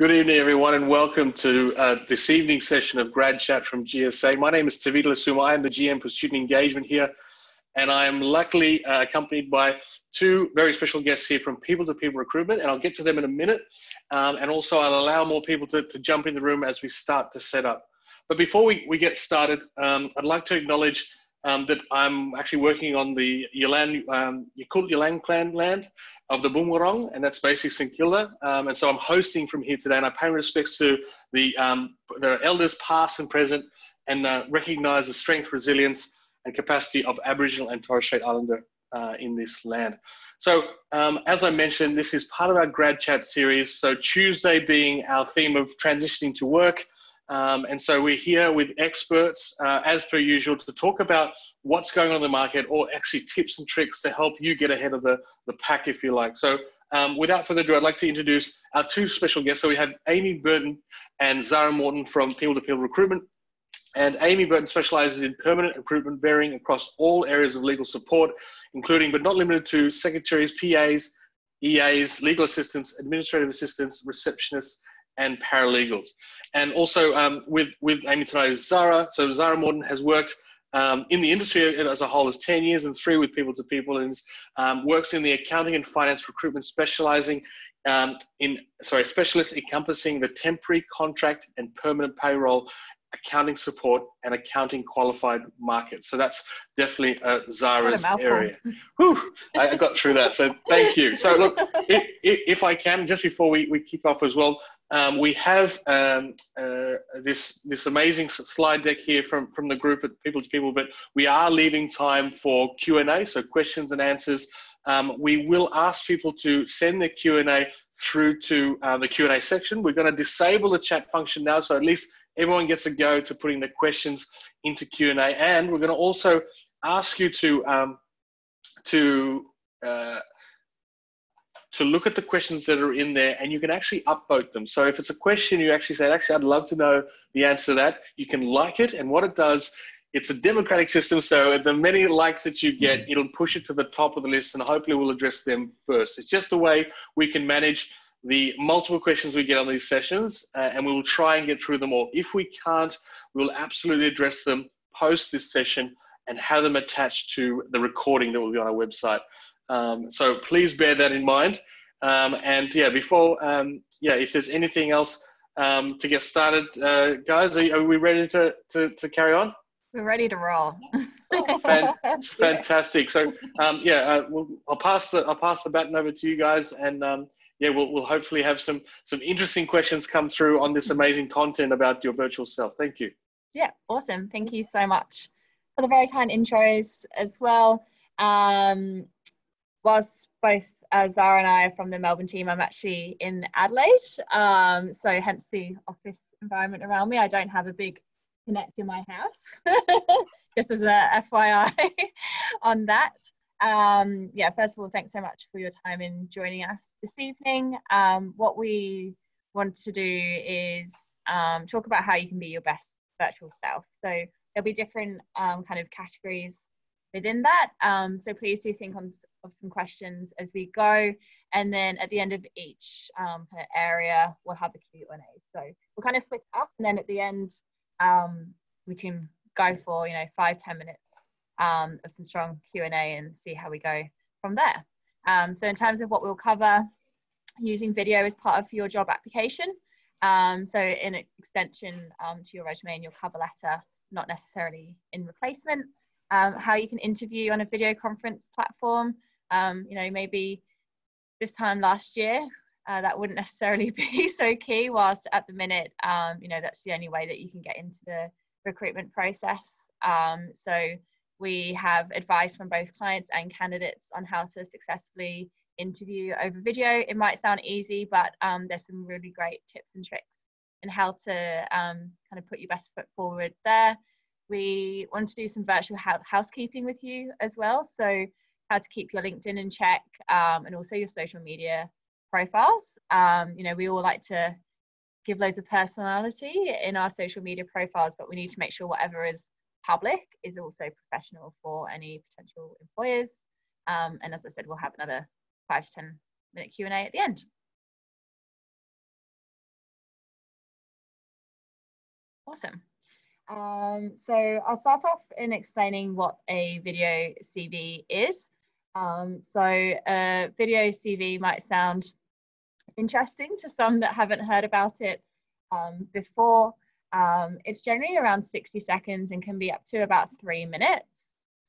Good evening, everyone, and welcome to uh, this evening session of Grad Chat from GSA. My name is Tavita Lasuma. I am the GM for Student Engagement here, and I am luckily uh, accompanied by two very special guests here from People to People Recruitment, and I'll get to them in a minute. Um, and also, I'll allow more people to, to jump in the room as we start to set up. But before we, we get started, um, I'd like to acknowledge um, that I'm actually working on the Yilan, um, Yilan clan land of the Boonwurrung, and that's basically St Kilda. Um, and so I'm hosting from here today, and I pay respects to the, um, elders past and present, and uh, recognise the strength, resilience, and capacity of Aboriginal and Torres Strait Islander uh, in this land. So, um, as I mentioned, this is part of our grad chat series. So, Tuesday being our theme of transitioning to work, um, and so we're here with experts, uh, as per usual, to talk about what's going on in the market or actually tips and tricks to help you get ahead of the, the pack, if you like. So um, without further ado, I'd like to introduce our two special guests. So we have Aimee Burton and Zara Morton from People to People Recruitment. And Aimee Burton specializes in permanent recruitment, varying across all areas of legal support, including but not limited to secretaries, PAs, EAs, legal assistants, administrative assistants, receptionists, and paralegals. And also um, with, with Aimee tonight is Zara. So Zara Morton has worked um, in the industry as a whole as 10 years and three with people to people and um, works in the accounting and finance recruitment specializing um, in, sorry, specialist encompassing the temporary contract and permanent payroll accounting support and accounting qualified market. So that's definitely uh, Zara's area. Whew, I got through that. So thank you. So look, if, if, I can, just before we, we kick off as well, um, we have um, uh, this this amazing slide deck here from from the group at People to People, but we are leaving time for Q and A, so questions and answers. Um, we will ask people to send their Q and A through to uh, the Q and A section. We're going to disable the chat function now, so at least everyone gets a go to putting the questions into Q and A, and we're going to also ask you to um, to uh, to look at the questions that are in there and you can actually upvote them. So if it's a question you actually say, actually, I'd love to know the answer to that, you can like it. And what it does, it's a democratic system. So the many likes that you get, it'll push it to the top of the list and hopefully we'll address them first. It's just a way we can manage the multiple questions we get on these sessions uh, and we will try and get through them all. If we can't, we'll absolutely address them post this session and have them attached to the recording that will be on our website. Um, so please bear that in mind. Um, and yeah, before, um, yeah, if there's anything else um, to get started, uh, guys, are, are, we ready to, to, to, carry on? We're ready to roll. Fan, fantastic. So um, yeah, uh, we'll, I'll pass the I'll pass the baton over to you guys, and um, yeah, we'll, we'll hopefully have some some interesting questions come through on this amazing content about your virtual self. Thank you. Yeah, awesome. Thank you so much for the very kind intros as well. Um, whilst both uh, Zara and I are from the Melbourne team, I'm actually in Adelaide. Um, so hence the office environment around me. I don't have a big connect in my house, just as a FYI on that. Um, yeah, first of all, thanks so much for your time in joining us this evening. Um, what we want to do is um, talk about how you can be your best virtual self. So there'll be different um, kind of categories within that. Um, so please do think on of some questions as we go. And then at the end of each um, kind of area, we'll have the Q&A. So we'll kind of split up and then at the end, um, we can go for, you know, five ten minutes um, of some strong Q&A and see how we go from there. Um, so in terms of what we'll cover, using video as part of your job application. Um, so in extension um, to your resume and your cover letter, not necessarily in replacement. Um, how you can interview on a video conference platform, um, you know, maybe this time last year, uh, that wouldn't necessarily be so key, whilst at the minute, um, you know, that's the only way that you can get into the recruitment process. So we have advice from both clients and candidates on how to successfully interview over video. It might sound easy, but um, there's some really great tips and tricks in how to um, kind of put your best foot forward there. We want to do some virtual housekeeping with you as well. So how to keep your LinkedIn in check um, and also your social media profiles. Um, you know, we all like to give loads of personality in our social media profiles, but we need to make sure whatever is public is also professional for any potential employers. Um, and as I said, we'll have another five to 10 minute Q&A at the end. Awesome. Um, so I'll start off in explaining what a video CV is. Um, so a video CV might sound interesting to some that haven't heard about it um, before. Um, it's generally around 60 seconds and can be up to about three minutes.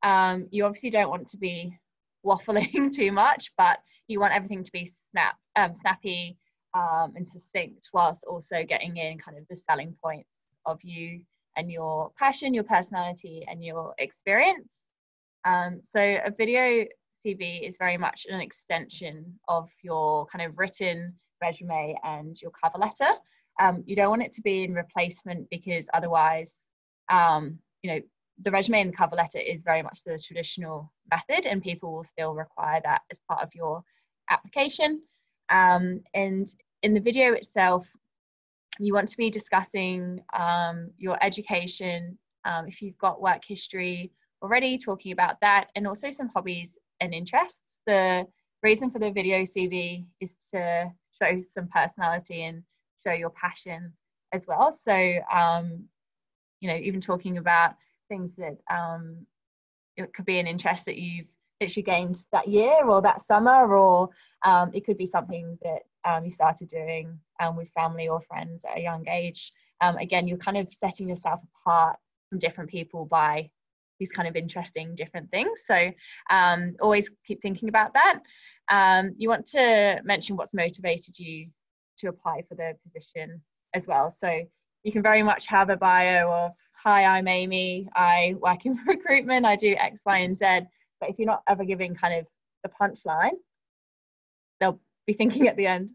Um, you obviously don't want to be waffling too much, but you want everything to be snap, um, snappy um, and succinct whilst also getting in kind of the selling points of you and your passion, your personality, and your experience. Um, so a video CV is very much an extension of your kind of written resume and your cover letter. Um, you don't want it to be in replacement because otherwise, um, you know, the resume and cover letter is very much the traditional method, and people will still require that as part of your application. Um, and in the video itself, you want to be discussing um, your education, um, if you've got work history already, talking about that, and also some hobbies and interests. The reason for the video CV is to show some personality and show your passion as well. So, um, you know, even talking about things that um, it could be an interest that you've actually gained that year or that summer, or um, it could be something that um, you started doing um, with family or friends at a young age. Um, again, you're kind of setting yourself apart from different people by these kind of interesting different things. So um, always keep thinking about that. Um, you want to mention what's motivated you to apply for the position as well. So you can very much have a bio of, hi, I'm Aimee, I work in recruitment, I do X, Y, and Z. But if you're not ever giving kind of the punchline, they'll be thinking at the end,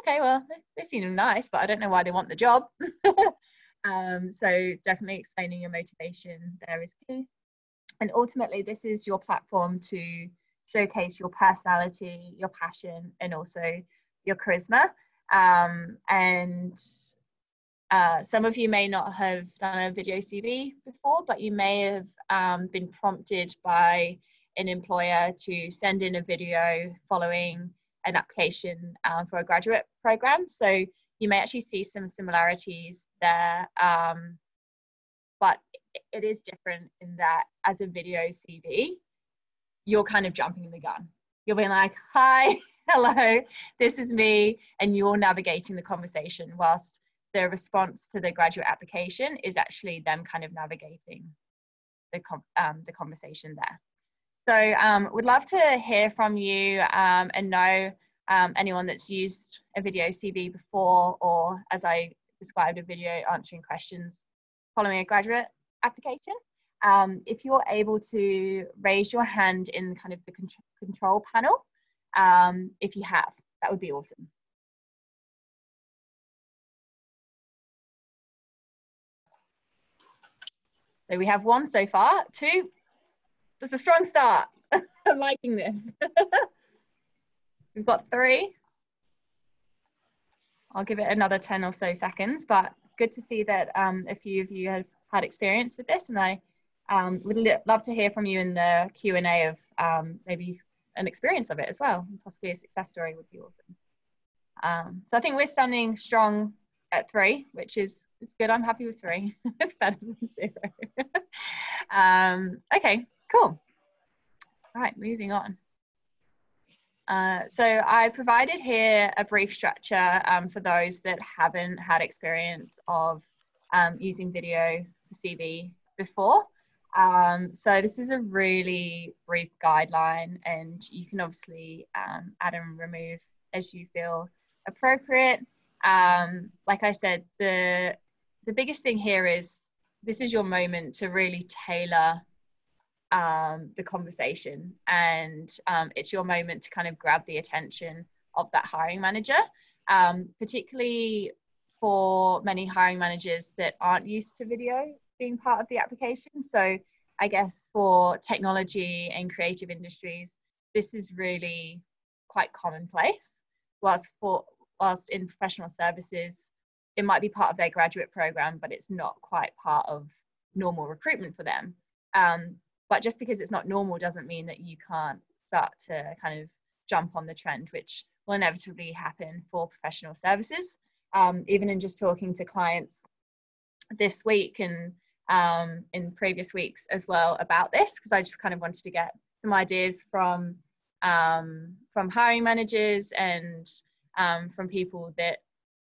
okay, well, they, seem nice, but I don't know why they want the job. um, so definitely explaining your motivation there is key. And ultimately, this is your platform to showcase your personality, your passion, and also your charisma. Um, and uh, some of you may not have done a video CV before, but you may have um, been prompted by an employer to send in a video following an application um, for a graduate program. So you may actually see some similarities there, um, but it is different in that as a video CV, you're kind of jumping in the gun. You're being like, hi, hello, this is me, and you're navigating the conversation whilst the response to the graduate application is actually them kind of navigating the, um, the conversation there. So um, would love to hear from you um, and know um, anyone that's used a video CV before or as I described a video answering questions following a graduate application. Um, if you're able to raise your hand in kind of the control panel, um, if you have, that would be awesome. So we have one so far, two. That's a strong start. I'm liking this. We've got three. I'll give it another 10 or so seconds, but good to see that um, a few of you have had experience with this and I um, would love to hear from you in the Q&A of um, maybe an experience of it as well. And Possibly a success story would be awesome. Um, so I think we're standing strong at three, which is it's good. I'm happy with three. it's better than zero. um, okay, cool. Right, moving on. Uh, so I provided here a brief structure um, for those that haven't had experience of um, using video for CV before. Um, so this is a really brief guideline and you can obviously um, add and remove as you feel appropriate. Um, like I said, the the biggest thing here is this is your moment to really tailor um, the conversation and um, it's your moment to kind of grab the attention of that hiring manager um, particularly for many hiring managers that aren't used to video being part of the application so i guess for technology and creative industries this is really quite commonplace whilst for whilst in professional services it might be part of their graduate program, but it's not quite part of normal recruitment for them. Um, but just because it's not normal doesn't mean that you can't start to kind of jump on the trend, which will inevitably happen for professional services. Um, even in just talking to clients this week and um, in previous weeks as well about this because I just kind of wanted to get some ideas from um, from hiring managers and um, from people that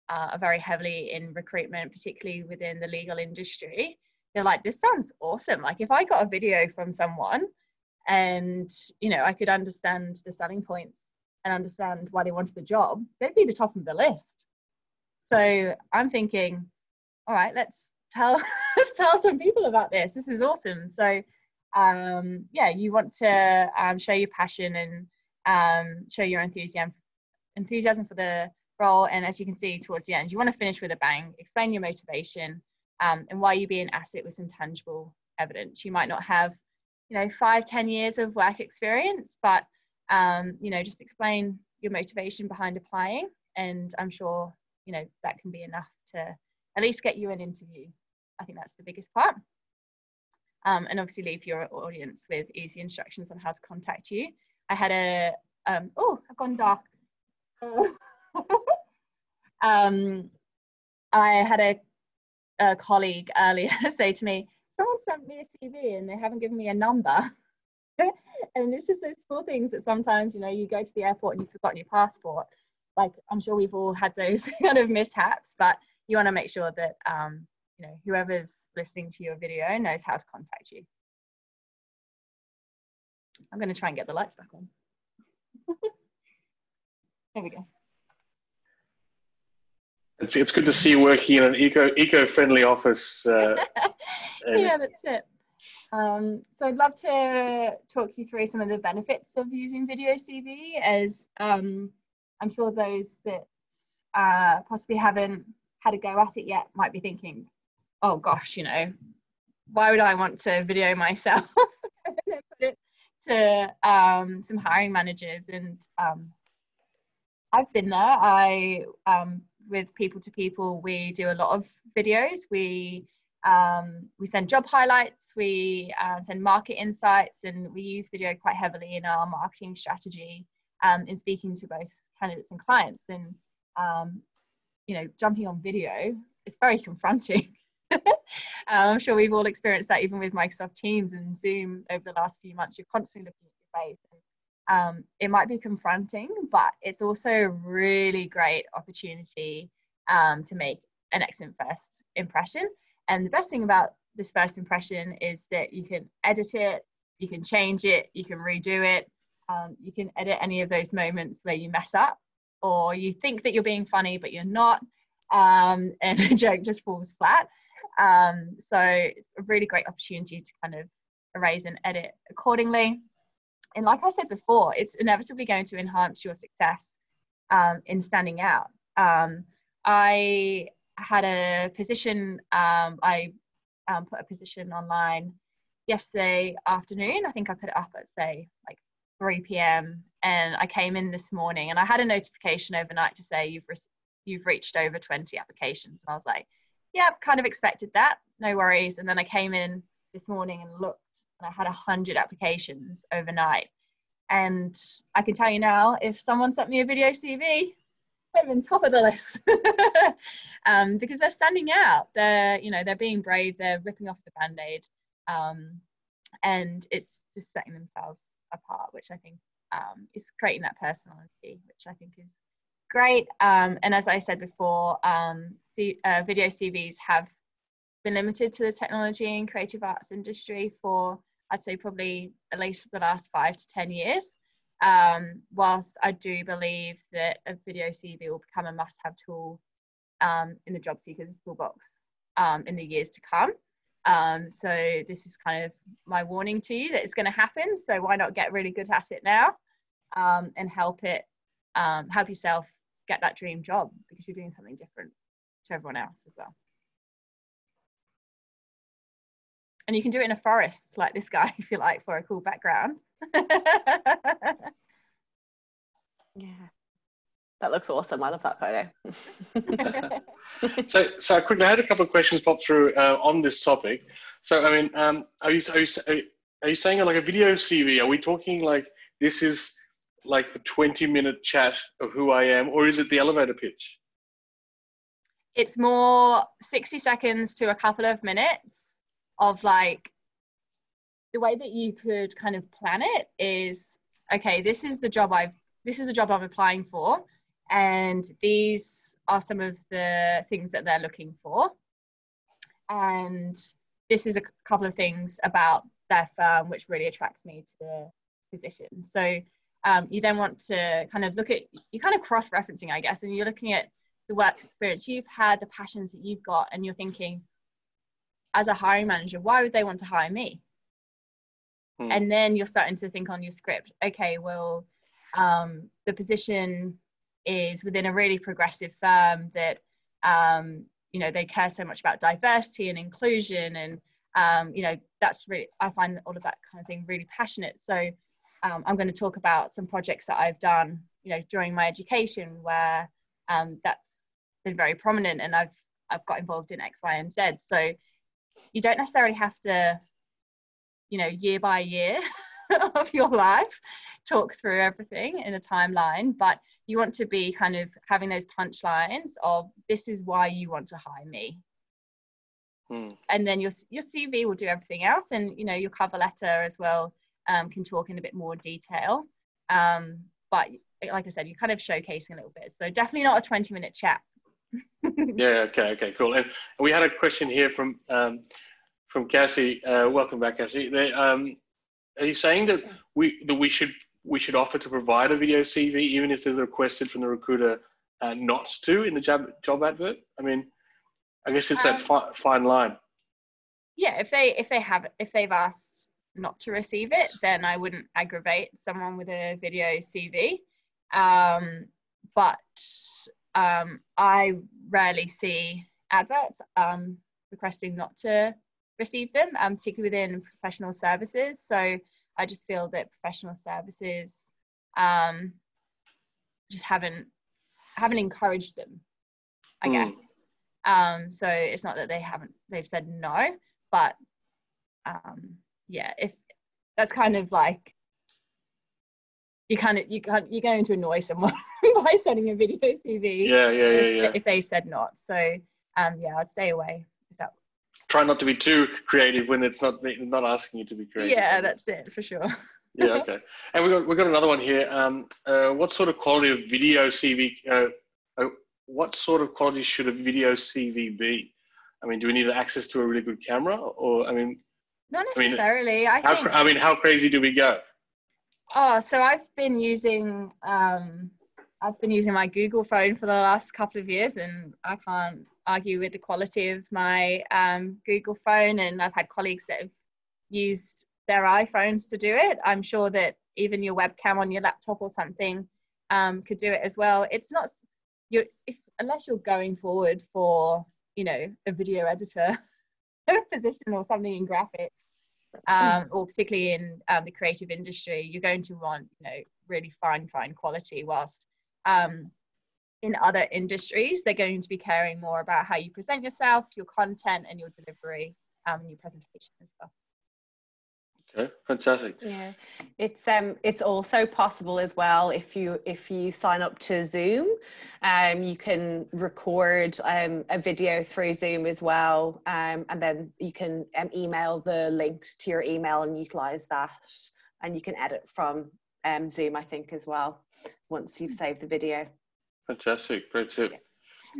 uh, are very heavily in recruitment, particularly within the legal industry. They're like, this sounds awesome. Like if I got a video from someone and you know I could understand the selling points and understand why they wanted the job, they'd be the top of the list. So I'm thinking, all right, let's tell tell some people about this. This is awesome. So um, yeah, you want to um, show your passion and um, show your enthusiasm enthusiasm for the role. And as you can see towards the end, you want to finish with a bang. Explain your motivation um, and why you be an asset with some tangible evidence. You might not have, you know, five, ten years of work experience, but um, you know, just explain your motivation behind applying. And I'm sure, you know, that can be enough to at least get you an interview. I think that's the biggest part. Um, and obviously leave your audience with easy instructions on how to contact you. I had a, um, oh, I've gone dark. um, I had a, a colleague earlier say to me, someone sent me a CV and they haven't given me a number. and it's just those small things that sometimes, you know, you go to the airport and you've forgotten your passport. Like I'm sure we've all had those kind of mishaps, but you want to make sure that um, you know whoever's listening to your video knows how to contact you. I'm going to try and get the lights back on. there we go. It's, it's good to see you working in an eco eco friendly office. Uh, yeah, that's it. Um, so I'd love to talk you through some of the benefits of using Video CV, as um, I'm sure those that uh, possibly haven't had a go at it yet might be thinking, oh gosh, you know, why would I want to video myself put it to um, some hiring managers? And um, I've been there. I um, with people to people, we do a lot of videos. We um, we send job highlights, we uh, send market insights, and we use video quite heavily in our marketing strategy um, in speaking to both candidates and clients. And um, you know, jumping on video is very confronting. I'm sure we've all experienced that even with Microsoft Teams and Zoom over the last few months. You're constantly looking at your face. And, um, it might be confronting, but it's also a really great opportunity um, to make an excellent first impression. And the best thing about this first impression is that you can edit it, you can change it, you can redo it, um, you can edit any of those moments where you mess up or you think that you're being funny but you're not um, and a joke just falls flat um, so a really great opportunity to kind of erase and edit accordingly and like i said before it's inevitably going to enhance your success um, in standing out um, i had a position um, i um, put a position online yesterday afternoon i think i put it up at say like 3 p.m. and I came in this morning and I had a notification overnight to say you've re- you've reached over 20 applications. And I was like, yeah, kind of expected that. No worries. And then I came in this morning and looked and I had a 100 applications overnight. And I can tell you now, if someone sent me a video CV, would have been top of the list um, because they're standing out. They're, you know, they're being brave. They're ripping off the band-aid, um, and it's just setting themselves apart, which I think um, is creating that personality, which I think is great. Um, and as I said before, um, Uh, video CVs have been limited to the technology and creative arts industry for, I'd say, probably at least the last five to 10 years. Um, whilst I do believe that a video CV will become a must have tool um, in the job seekers toolbox um, in the years to come. Um, so this is kind of my warning to you that it's going to happen. So why not get really good at it now um, and help it, um, help yourself get that dream job because you're doing something different to everyone else as well. And you can do it in a forest like this guy if you like for a cool background. yeah. That looks awesome. I love that photo. so, so quickly, I had a couple of questions pop through uh, on this topic. So, I mean, um, are you are you are you saying like a video CV? Are we talking like this is like the twenty minute chat of who I am, or is it the elevator pitch? It's more 60 seconds to a couple of minutes of like the way that you could kind of plan it is okay this is the job i've this is the job i'm applying for and these are some of the things that they're looking for. And this is a couple of things about their firm which really attracts me to the position. So um, you then want to kind of look at you kind of cross referencing i guess and you're looking at the work experience. You've had the passions that you've got and you're thinking as a hiring manager why would they want to hire me? Hmm. and then you're starting to think on your script okay well um, the position is within a really progressive firm that um, you know they care so much about diversity and inclusion and um, you know that's really i find all of that kind of thing really passionate. So um, i'm going to talk about some projects that i've done you know during my education where um, that's been very prominent and i've i've got involved in x y and z. So you don't necessarily have to you know year by year of your life talk through everything in a timeline but you want to be kind of having those punchlines of this is why you want to hire me. Hmm. and then your your cv will do everything else and you know your cover letter as well um, can talk in a bit more detail. Um, but like i said you're kind of showcasing a little bit. So definitely not a 20 minute chat yeah okay okay cool and we had a question here from um, from cassie uh, welcome back cassie they, um, are you saying that we that we should we should offer to provide a video CV even if they're requested from the recruiter uh, not to in the job job advert? I mean, I guess it's um, that fi- fine line. Yeah, if they if they have if they've asked not to receive it, then I wouldn't aggravate someone with a video CV. Um, but um, I rarely see adverts um, requesting not to receive them, um, particularly within professional services. So I just feel that professional services um, just haven't haven't encouraged them. I mm. guess. Um, so it's not that they haven't they've said no, but um, yeah, if that's kind of like you kind of you can't you're going to annoy someone by sending a video CV. Yeah, yeah, yeah, if, yeah. If they've said not, so um, yeah, I'd stay away if That... try not to be too creative when it's not not asking you to be creative. Yeah, that's it for sure. yeah, okay. And we got we got another one here. Um, uh, what sort of quality of video CV? Uh, uh, what sort of quality should a video CV be? I mean, do we need access to a really good camera, or I mean, not necessarily. I, mean, I think. I mean, how crazy do we go? Oh, so I've been using um, I've been using my Google phone for the last couple of years, and I can't argue with the quality of my um, Google phone, and I've had colleagues that have used their iPhones to do it. I'm sure that even your webcam on your laptop or something um, could do it as well. It's not you unless you're going forward for you know a video editor a position or something in graphics, um, or particularly in um, the creative industry, you're going to want you know really fine fine quality. Whilst um, in other industries, they're going to be caring more about how you present yourself, your content, and your delivery, um, and your presentation as well. Okay, fantastic. Yeah, it's um, it's also possible as well if you if you sign up to Zoom, um, you can record um, a video through Zoom as well, um, and then you can um, email the link to your email and utilize that, and you can edit from um, Zoom, I think, as well once you've saved the video. Fantastic, great tip.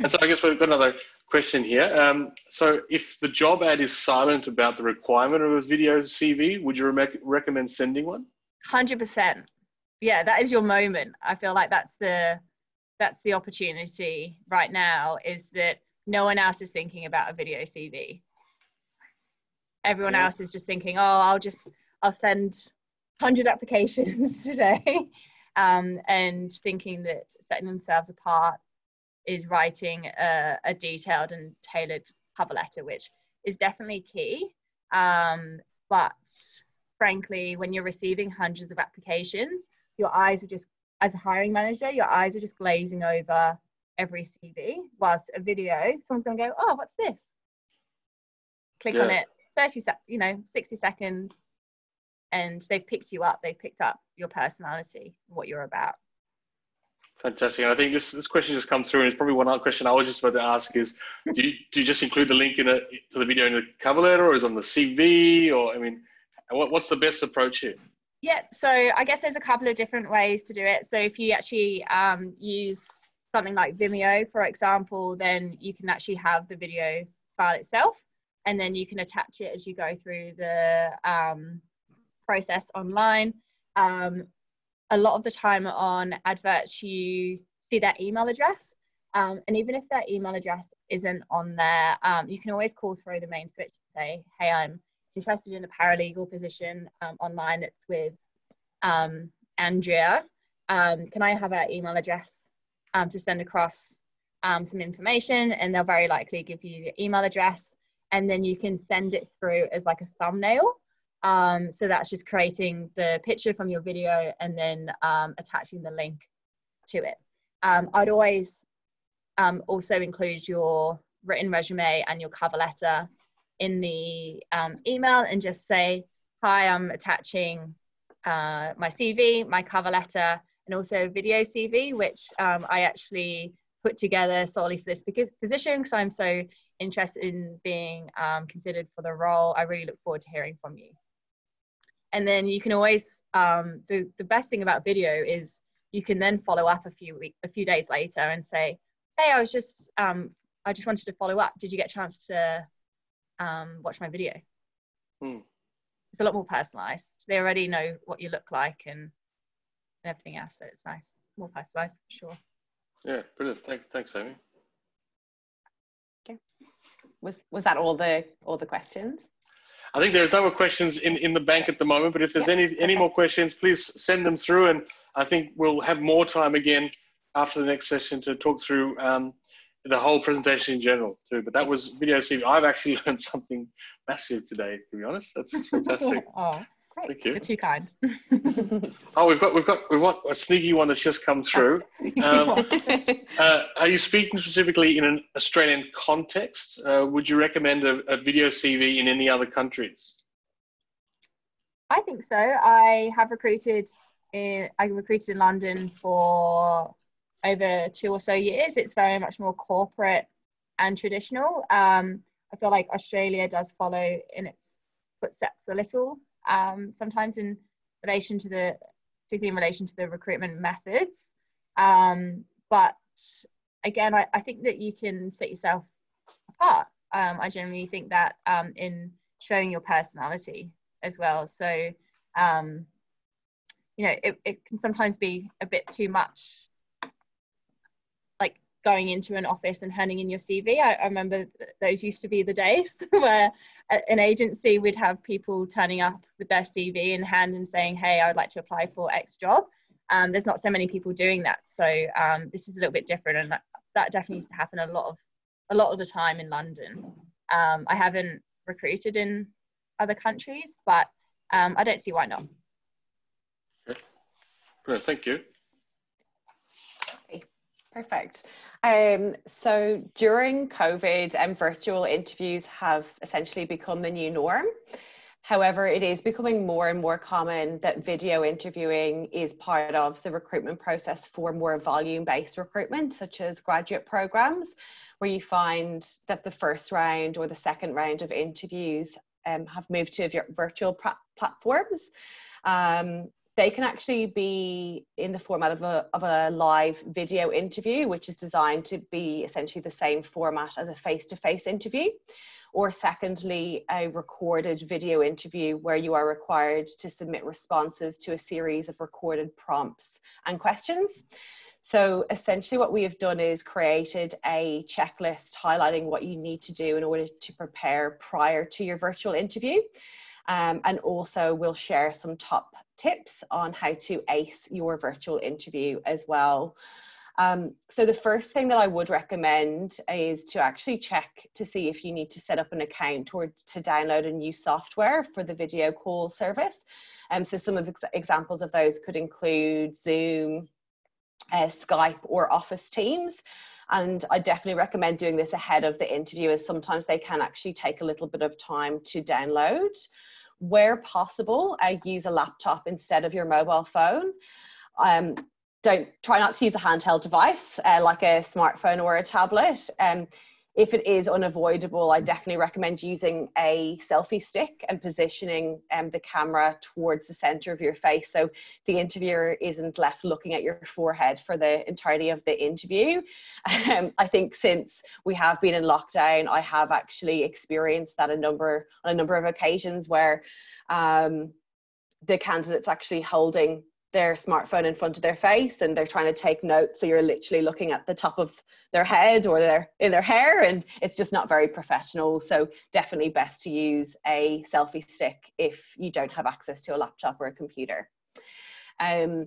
And so I guess we've got another question here. Um, so if the job ad is silent about the requirement of a video CV, would you re- recommend sending one? Hundred percent. Yeah, that is your moment. I feel like that's the that's the opportunity right now. Is that no one else is thinking about a video CV. Everyone yeah. else is just thinking, oh, I'll just I'll send hundred applications today um, and thinking that setting themselves apart is writing a, a, detailed and tailored cover letter, which is definitely key. Um, but frankly, when you're receiving hundreds of applications, your eyes are just, as a hiring manager, your eyes are just glazing over every CV. Whilst a video, someone's going to go, "Oh, what's this?" Click yeah. on it, thirty sec, you know, sixty seconds, and they've picked you up. They've picked up your personality, what you're about. Fantastic. And I think this, this question just come through, and it's probably one other question I was just about to ask is, do you, do you just include the link in a, to the video in the cover letter, or is on the CV, or I mean, what, what's the best approach here? Yeah, so I guess there's a couple of different ways to do it. So if you actually um, use something like Vimeo, for example, then you can actually have the video file itself, and then you can attach it as you go through the um, process online. Um, a lot of the time on adverts, you see their email address. Um, and even if their email address isn't on there, um, you can always call through the main switch and say, hey, I'm interested in a paralegal position um, online that's with um, Andrea. Um, can I have her email address um, to send across some information? And they'll very likely give you the email address. And then you can send it through as like a thumbnail. Um, so that's just creating the picture from your video and then um, attaching the link to it. Um, I'd always um, also include your written resume and your cover letter in the um, email and just say, hi, I'm attaching uh, my CV, my cover letter, and also video CV, which um, I actually put together solely for this position because I'm so interested in being considered for the role. I really look forward to hearing from you and then you can always um, the, the best thing about video is you can then follow up a few week, a few days later and say hey i was just um, i just wanted to follow up. Did you get a chance to um, watch my video? Hmm. it's a lot more personalized. They already know what you look like and, and everything else so it's nice. More personalized for sure. Yeah brilliant. Thank, thanks Aimee. Okay. Was was that all the all the questions I think there's no more questions in, in the bank at the moment, but if there's yeah. any any more questions, please send them through, and I think we'll have more time again after the next session to talk through um, the whole presentation in general too. But that was video CV. I've actually learned something massive today, to be honest. That's fantastic. oh, great. Thank you. You're too kind. oh, we've got we've got we've got a sneaky one that's just come through. Um, uh, are you speaking specifically in an Australian context? Uh, would you recommend a, a video CV in any other countries? I think so. I have recruited in, I recruited in London for over two or so years. It's very much more corporate and traditional. Um, I feel like Australia does follow in its footsteps a little um, sometimes in relation to the, particularly in relation to the recruitment methods. Um, but again, I, I, think that you can set yourself apart. Um, I generally think that um, in showing your personality as well. So, um, you know, it, it can sometimes be a bit too much going into an office and handing in your CV. I, I remember those used to be the days where an agency would have people turning up with their CV in hand and saying, "Hey, I'd like to apply for X job." Um, there's not so many people doing that, so um, this is a little bit different, and that, that definitely used to happen a lot of a lot of the time in London. Um, I haven't recruited in other countries, but um, I don't see why not. Okay. Thank you. Perfect. Um, so during COVID, um, virtual interviews have essentially become the new norm. However, it is becoming more and more common that video interviewing is part of the recruitment process for more volume based recruitment, such as graduate programs, where you find that the first round or the second round of interviews um, have moved to your virtual platforms. Um, they can actually be in the format of a, of a live video interview, which is designed to be essentially the same format as a face to face interview. Or, secondly, a recorded video interview where you are required to submit responses to a series of recorded prompts and questions. So, essentially, what we have done is created a checklist highlighting what you need to do in order to prepare prior to your virtual interview. Um, and also, we'll share some top tips on how to ace your virtual interview as well. Um, so the first thing that I would recommend is to actually check to see if you need to set up an account or to download a new software for the video call service. Um, so some of ex examples of those could include Zoom, uh, Skype or Office Teams. And I definitely recommend doing this ahead of the interview as sometimes they can actually take a little bit of time to download where possible, use a laptop instead of your mobile phone. Um, don't try not to use a handheld device uh, like a smartphone or a tablet. Um, if it is unavoidable, I definitely recommend using a selfie stick and positioning um, the camera towards the center of your face so the interviewer isn't left looking at your forehead for the entirety of the interview. Um, I think since we have been in lockdown, I have actually experienced that a number on a number of occasions where um, the candidate's actually holding their smartphone in front of their face and they're trying to take notes. So you're literally looking at the top of their head or their in their hair and it's just not very professional. So definitely best to use a selfie stick if you don't have access to a laptop or a computer. Um,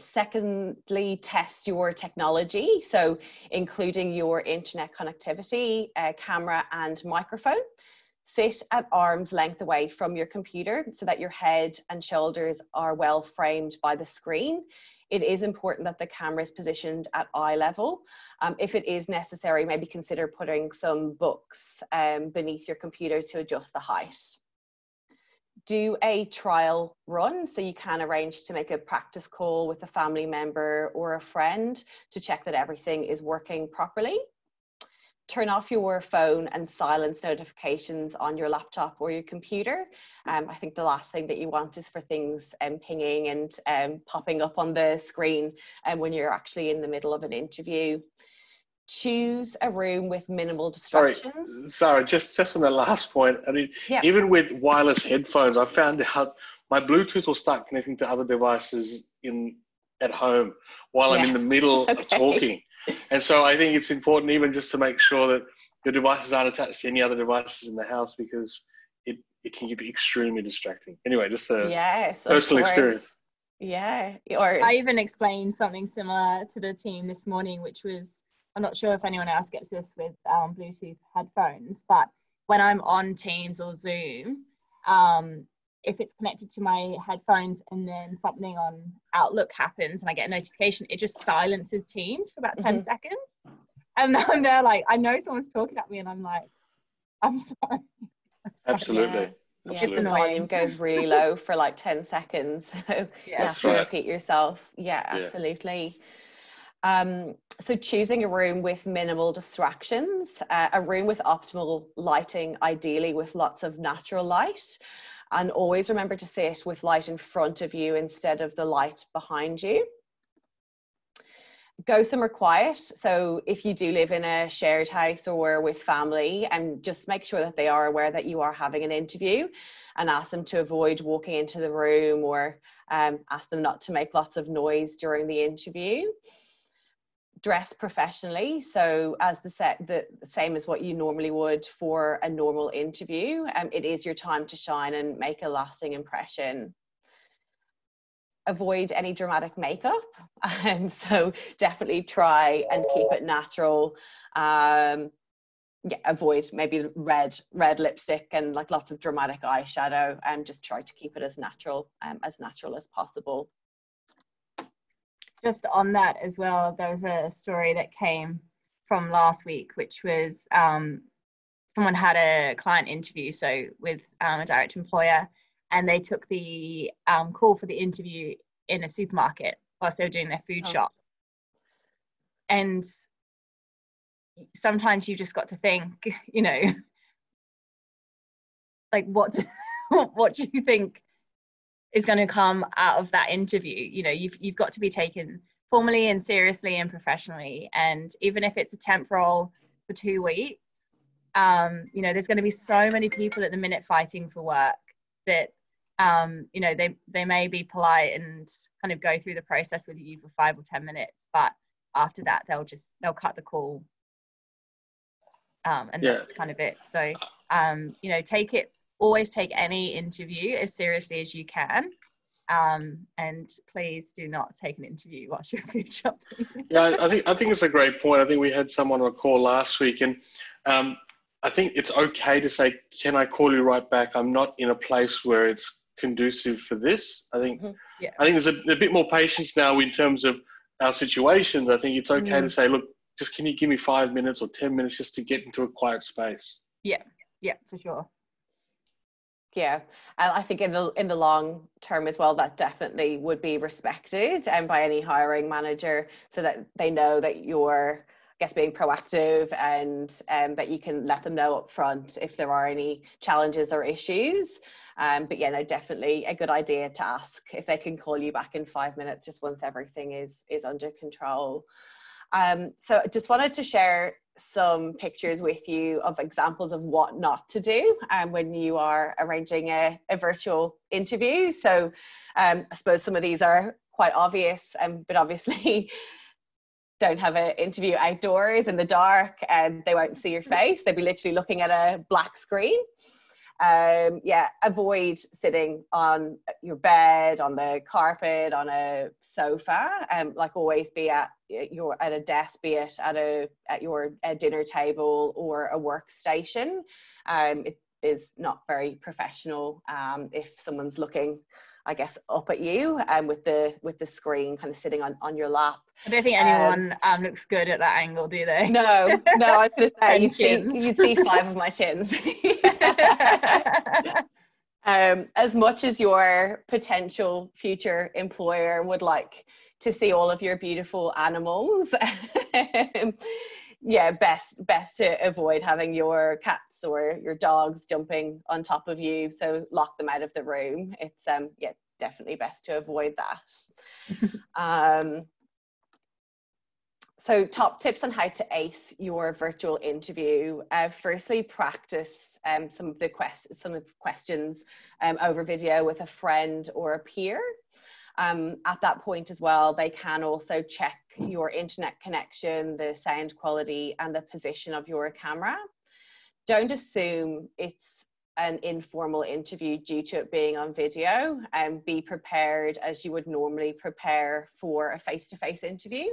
secondly test your technology. So including your internet connectivity uh, camera and microphone sit at arm's length away from your computer so that your head and shoulders are well framed by the screen. It is important that the camera is positioned at eye level. Um, if it is necessary, maybe consider putting some books um, beneath your computer to adjust the height. Do a trial run so you can arrange to make a practice call with a family member or a friend to check that everything is working properly turn off your phone and silence notifications on your laptop or your computer. Um, I think the last thing that you want is for things um, pinging and um, popping up on the screen um, when you're actually in the middle of an interview. Choose a room with minimal distractions. Sorry, Zara, just, just on the last point, I mean, yeah. even with wireless headphones, I found out my Bluetooth will start connecting to other devices in at home while yeah. I'm in the middle okay. of talking. And so I think it's important even just to make sure that your devices aren't attached to any other devices in the house because it, it can be extremely distracting. Anyway, just a yes, personal experience. Yeah. Or I even explained something similar to the team this morning, which was I'm not sure if anyone else gets this with um, Bluetooth headphones, but when I'm on Teams or Zoom, um, if it's connected to my headphones and then something on Outlook happens and I get a notification, it just silences Teams for about 10 mm-hmm. seconds. And I'm there like, I know someone's talking at me and I'm like, I'm sorry. Absolutely. Yeah. Absolutely. the volume goes really low for like 10 seconds. So yeah. you have to right. repeat yourself. Yeah, absolutely. Yeah. Um, so choosing a room with minimal distractions, uh, a room with optimal lighting, ideally with lots of natural light and always remember to sit with light in front of you instead of the light behind you. Go somewhere quiet. So if you do live in a shared house or with family and um, just make sure that they are aware that you are having an interview and ask them to avoid walking into the room or um, ask them not to make lots of noise during the interview dress professionally. So as the set the same as what you normally would for a normal interview um, it is your time to shine and make a lasting impression. Avoid any dramatic makeup. Um, so definitely try and keep it natural. Um, yeah avoid maybe red red lipstick and like lots of dramatic eyeshadow. And just try to keep it as natural um, as natural as possible just on that as well, there was a story that came from last week, which was um, someone had a client interview, so with um, a direct employer, and they took the um, call for the interview in a supermarket whilst they were doing their food oh. shop. And sometimes you just got to think, you know, like what what do you think is going to come out of that interview. You know you've, you've got to be taken formally and seriously and professionally. And even if it's a temp role for two weeks um, you know there's going to be so many people at the minute fighting for work that um, you know they they may be polite and kind of go through the process with you for five or ten minutes but after that they'll just they'll cut the call. Um, and yeah. that's kind of it. So um, you know take it always take any interview as seriously as you can. Um, and please do not take an interview whilst you're food shopping. yeah, I think I think it's a great point. I think we had someone on a call last week, and um, I think it's okay to say, "Can I call you right back? I'm not in a place where it's conducive for this." I think mm-hmm. yeah. I think there's a, a, bit more patience now in terms of our situations. I think it's okay mm-hmm. to say, "Look, just can you give me five minutes or ten minutes just to get into a quiet space?" Yeah, yeah, for sure. Yeah and i think in the in the long term as well that definitely would be respected and um, by any hiring manager so that they know that you're I guess being proactive and um, that you can let them know up front if there are any challenges or issues. Um, but yeah no definitely a good idea to ask if they can call you back in five minutes just once everything is is under control. Um, so I just wanted to share some pictures with you of examples of what not to do um, when you are arranging a, a virtual interview. So um, I suppose some of these are quite obvious, um, but obviously don't have an interview outdoors in the dark and they won't see your face. They'll be literally looking at a black screen um, yeah, avoid sitting on your bed, on the carpet, on a sofa. Um, like always, be at your at a desk, be it at a at your a dinner table or a workstation. Um, it is not very professional um, if someone's looking I guess up at you and um, with the with the screen kind of sitting on on your lap. I don't think anyone um, um, looks good at that angle, do they? No, no. I was going to say you'd see, you'd see five of my chins. um, as much as your potential future employer would like to see all of your beautiful animals. Um, yeah best best to avoid having your cats or your dogs jumping on top of you. So lock them out of the room. It's um yeah definitely best to avoid that. Um so top tips on how to ace your virtual interview. Uh, firstly practice um, some of the quest- some of questions um, over video with a friend or a peer. Um, at that point as well, they can also check your internet connection, the sound quality, and the position of your camera. Don't assume it's an informal interview due to it being on video. And be prepared as you would normally prepare for a face-to-face interview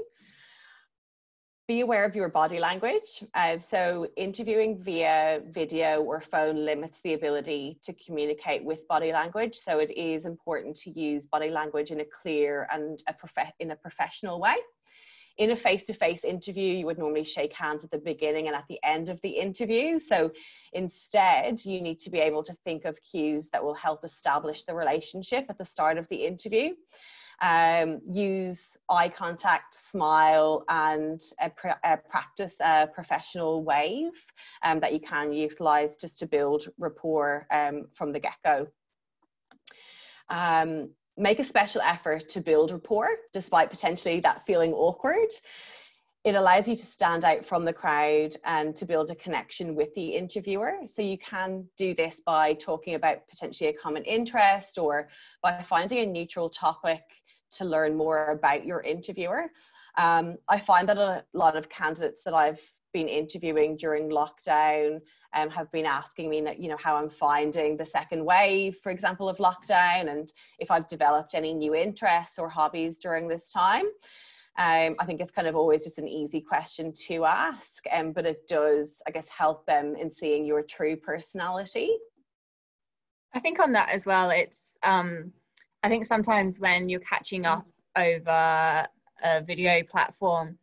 be aware of your body language. Uh, so, interviewing via video or phone limits the ability to communicate with body language. So, it is important to use body language in a clear and a prof- in a professional way. In a face to face interview, you would normally shake hands at the beginning and at the end of the interview. So, instead, you need to be able to think of cues that will help establish the relationship at the start of the interview um, use eye contact, smile, and practice a professional wave um, that you can utilize just to build rapport um, from the get go. Um, make a special effort to build rapport despite potentially that feeling awkward. It allows you to stand out from the crowd and to build a connection with the interviewer. So you can do this by talking about potentially a common interest or by finding a neutral topic to learn more about your interviewer. Um, I find that a lot of candidates that I've been interviewing during lockdown um, have been asking me, you know, how I'm finding the second wave, for example, of lockdown, and if I've developed any new interests or hobbies during this time. Um, I think it's kind of always just an easy question to ask, um, but it does, I guess, help them in seeing your true personality. I think on that as well, it's um, I think sometimes when you're catching up over a video platform,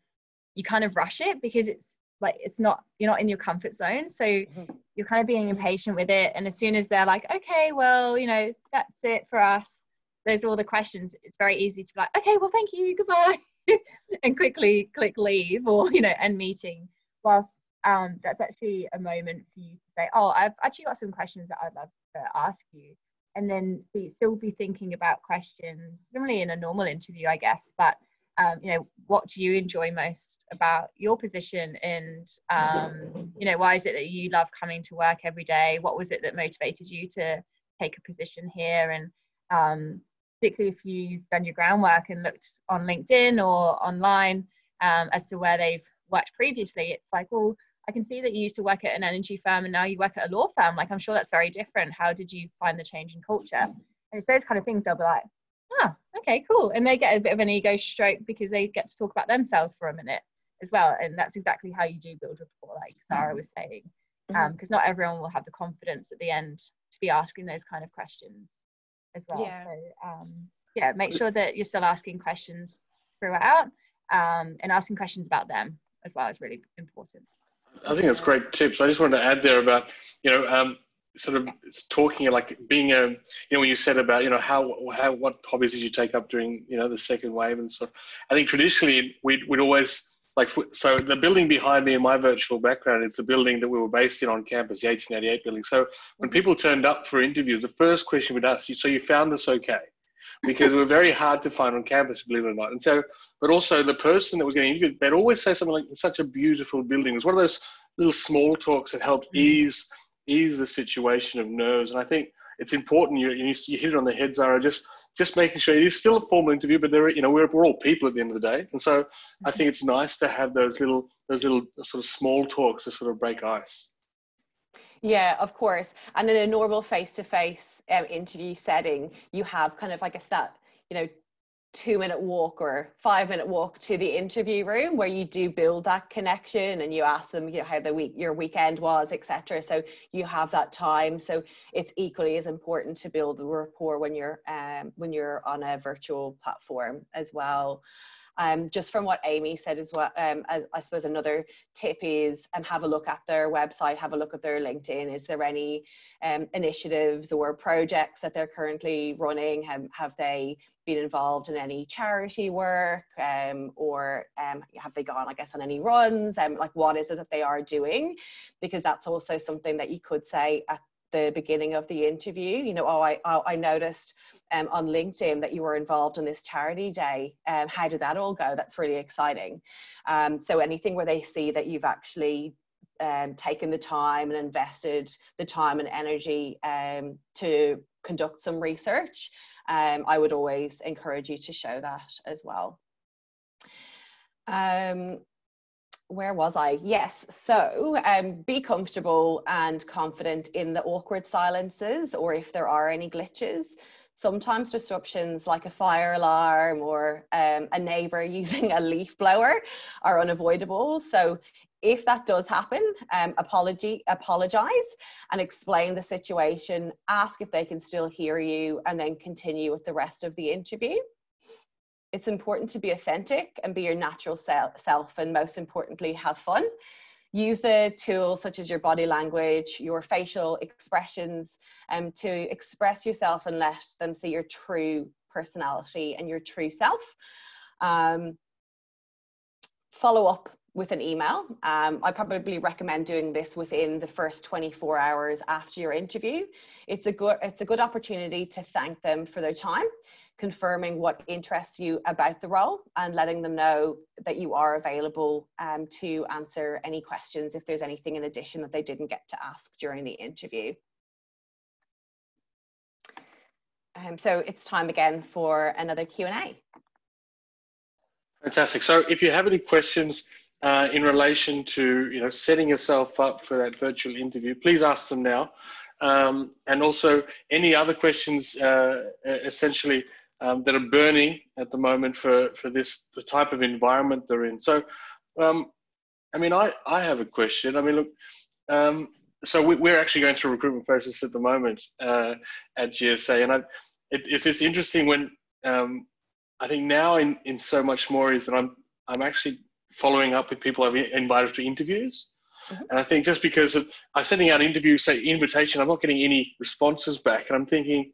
you kind of rush it because it's like it's not you're not in your comfort zone. So mm-hmm. you're kind of being impatient with it. And as soon as they're like, okay, well, you know, that's it for us. There's all the questions. It's very easy to be like, okay, well, thank you, goodbye, and quickly click leave or you know end meeting. Whilst um, that's actually a moment for you to say, oh, I've actually got some questions that I'd love to ask you and then be, still be thinking about questions normally in a normal interview i guess but um, you know what do you enjoy most about your position? And um, you know why is it that you love coming to work every day? What was it that motivated you to take a position here? And um, particularly if you've done your groundwork and looked on linkedin or online um, as to where they've worked previously it's like well I can see that you used to work at an energy firm and now you work at a law firm. Like, I'm sure that's very different. How did you find the change in culture? And it's those kind of things they'll be like, oh, okay, cool. And they get a bit of an ego stroke because they get to talk about themselves for a minute as well. And that's exactly how you do build rapport, like Zara was saying. Because mm-hmm. um, not everyone will have the confidence at the end to be asking those kind of questions as well. Yeah. So, um, yeah, make sure that you're still asking questions throughout um, and asking questions about them as well is really important. I think that's great tips. I just wanted to add there about, you know, um, sort of talking like being a you know when you said about you know how how what hobbies did you take up during you know the second wave and stuff. I think traditionally we'd, we'd always like so the building behind me in my virtual background is the building that we were based in on campus the 1888 building. So when people turned up for interviews the first question we'd ask you so you found us okay because we were very hard to find on campus, believe it or not. And so, but also the person that was getting interviewed, they'd always say something like, "Such a beautiful building." It was one of those little small talks that helped mm. ease ease the situation of nerves. And I think it's important. You you, you hit it on the head, Zara. Just just making sure it is still a formal interview, but there, you know, we're, we're all people at the end of the day, and so I think it's nice to have those little those little sort of small talks to sort of break ice. Yeah, of course. And in a normal face-to-face um, interview setting, you have kind of I guess, that you know two minute walk or five minute walk to the interview room where you do build that connection and you ask them you know how the week your weekend was etc so you have that time. So it's equally as important to build the rapport when you're um, when you're on a virtual platform as well um, just from what Aimee said as well, um, I, I suppose another tip is um, have a look at their website, have a look at their LinkedIn. Is there any um, initiatives or projects that they're currently running? Have, have they been involved in any charity work um, or um, have they gone, I guess, on any runs? Um, like, what is it that they are doing? Because that's also something that you could say at the beginning of the interview. You know, oh, I, I noticed um, on LinkedIn that you were involved in this charity day. Um, how did that all go? That's really exciting. Um, so anything where they see that you've actually um, taken the time and invested the time and energy um, to conduct some research, um, I would always encourage you to show that as well. Um, where was I? Yes. So um, be comfortable and confident in the awkward silences or if there are any glitches. Sometimes disruptions like a fire alarm or um, a neighbor using a leaf blower are unavoidable. So if that does happen, um, apology, apologize and explain the situation, ask if they can still hear you, and then continue with the rest of the interview. It's important to be authentic and be your natural self, and most importantly, have fun. Use the tools such as your body language, your facial expressions um, to express yourself and let them see your true personality and your true self. Um, follow up with an email. Um, I probably recommend doing this within the first 24 hours after your interview. It's a good it's a good opportunity to thank them for their time confirming what interests you about the role and letting them know that you are available um, to answer any questions if there's anything in addition that they didn't get to ask during the interview. Um, so it's time again for another Q&A. Fantastic. So if you have any questions uh, in relation to you know setting yourself up for that virtual interview, please ask them now. Um, and also any other questions, uh, essentially um, that are burning at the moment for, for this the type of environment they're in. So, um, I mean, I, I have a question. I mean, look, um, so we, are actually going through a recruitment process at the moment uh, at GSA, and I, it, it's, it's interesting when um, I think now in, in so much more is that I'm I'm actually following up with people I've invited to interviews. Mm-hmm. And I think just because of, I'm sending out interviews, say invitation, I'm not getting any responses back. And I'm thinking,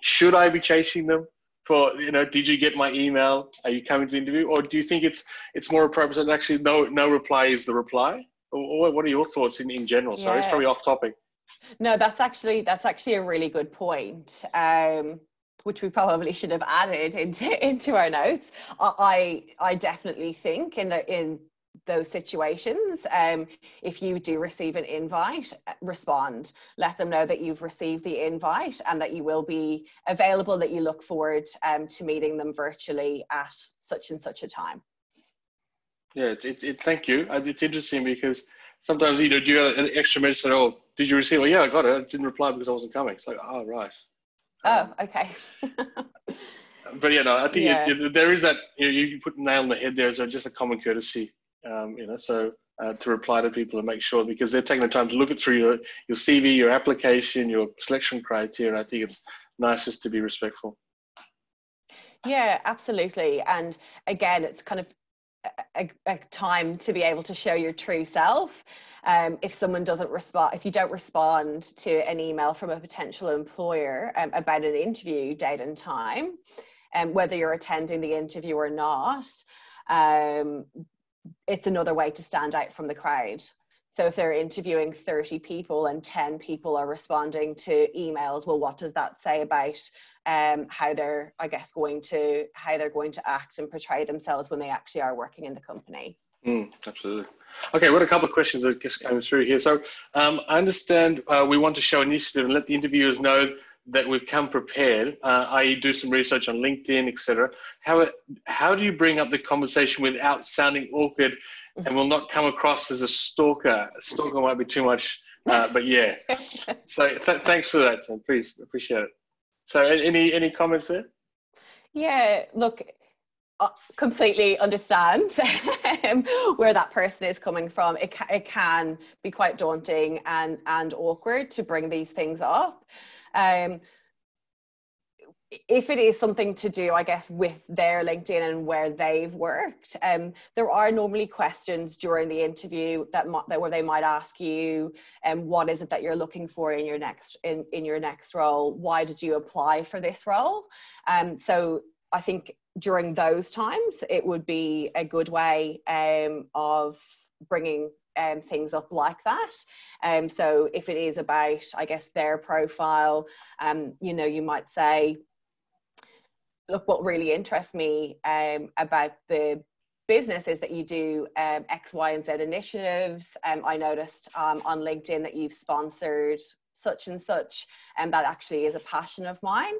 should I be chasing them? for you know did you get my email? Are you coming to the interview? Or do you think it's it's more appropriate that actually no no reply is the reply? Or what are your thoughts in, in general? Sorry it's probably off topic. No that's actually that's actually a really good point um which we probably should have added into into our notes. I i definitely think in the in those situations. Um, if you do receive an invite, uh, respond. Let them know that you've received the invite and that you will be available, that you look forward um, to meeting them virtually at such and such a time. Yeah, it, it, it, thank you. It's interesting because sometimes, you know, do you have an extra message that, oh, did you receive? Well, yeah, I got it. I didn't reply because I wasn't coming. It's like, oh, right. Oh, um, okay. but yeah, no, I think yeah. it, there is that, you know, you put a nail on the head there as just a common courtesy um, you know, so uh, to reply to people and make sure because they're taking the time to look it through your, your CV, your application, your selection criteria. I think it's nicest to be respectful. Yeah, absolutely. And again, it's kind of a, a, time to be able to show your true self. Um, if someone doesn't respond, if you don't respond to an email from a potential employer um, about an interview date and time, and um, whether you're attending the interview or not, um, it's another way to stand out from the crowd. So if they're interviewing 30 people and 10 people are responding to emails, well, what does that say about um, how they're, I guess, going to how they're going to act and portray themselves when they actually are working in the company? Mm, absolutely. Okay, what a couple of questions that just came through here. So um, I understand uh, we want to show initiative and let the interviewers know that we've come prepared, uh, i.e., do some research on LinkedIn, etc. How how do you bring up the conversation without sounding awkward, and will not come across as a stalker? A stalker might be too much, uh, but yeah. So th- thanks for that. Please appreciate it. So any any comments there? Yeah, look, uh, completely understand um, where that person is coming from. It, ca- it can be quite daunting and and awkward to bring these things up. Um, if it is something to do, I guess, with their LinkedIn and where they've worked, um, there are normally questions during the interview that, that where they might ask you, um, what is it that you're looking for in your next in, in your next role? Why did you apply for this role? Um, so I think during those times, it would be a good way um, of bringing um, things up like that. Um, so if it is about, I guess, their profile, um, you know, you might say, look, what really interests me um, about the business is that you do um, X, Y, and Z initiatives. Um, I noticed um, on LinkedIn that you've sponsored such and such, and that actually is a passion of mine.